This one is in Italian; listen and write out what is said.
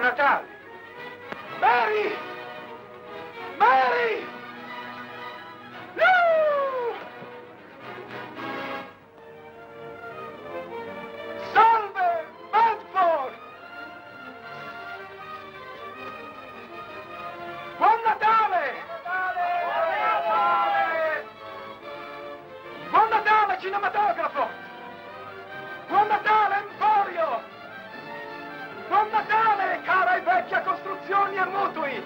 Natale! Mary! Mary! No! Salve, Bedford! Buon Natale! Buon Natale, cinematografo! Buon Natale, termotului!